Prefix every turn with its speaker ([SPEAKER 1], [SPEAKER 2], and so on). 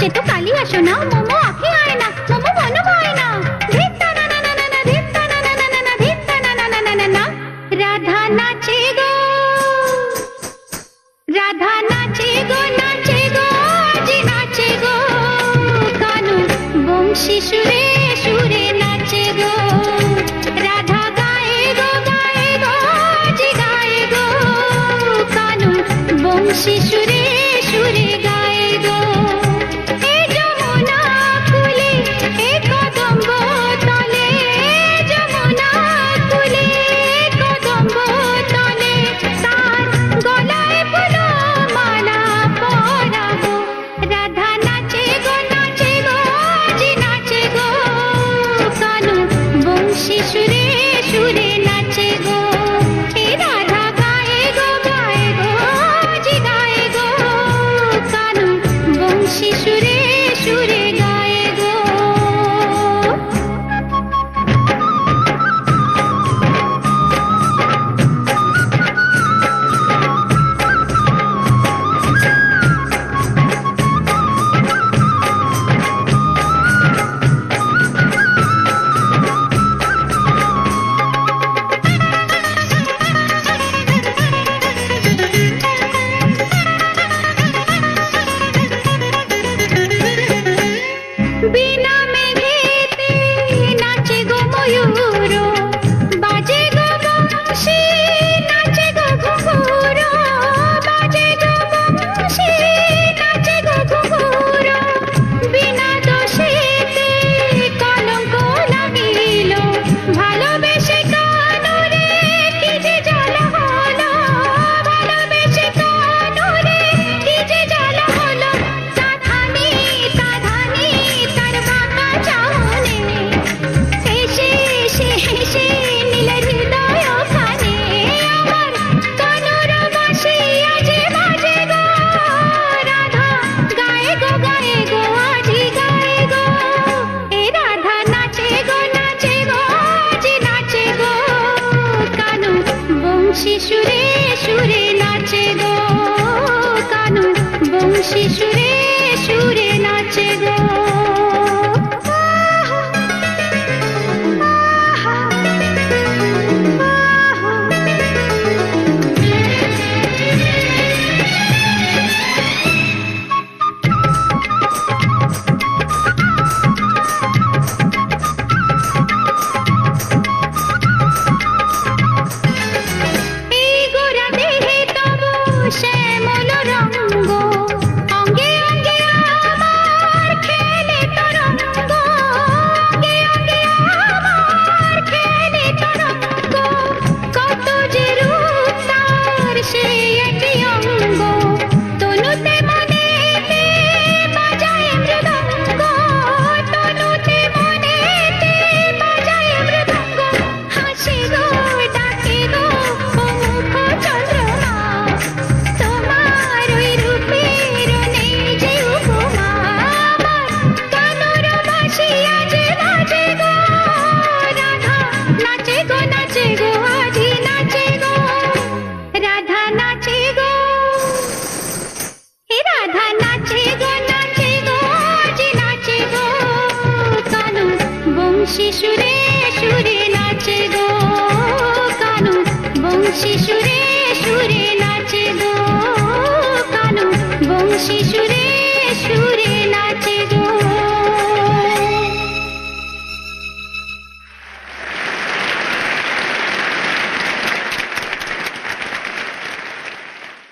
[SPEAKER 1] সে তো কালী আসো না মোমো আখে আয় না। শিশুরে नाे गु बंशि बेटियों বংশী সুরে সুরে সুরে